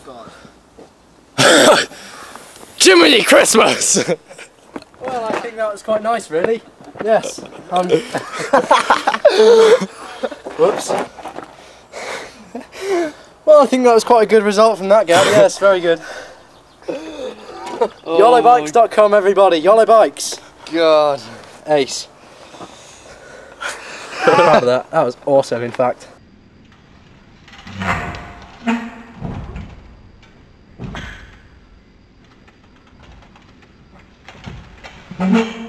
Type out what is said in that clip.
God. Jiminy Christmas! Well, I think that was quite nice, really. Yes. Um, whoops. Well, I think that was quite a good result from that gap. Yes, very good. YOLOBikes.com, everybody. YOLO Bikes. God. Ace. Proud of that. That was awesome, in fact. Mm-hmm.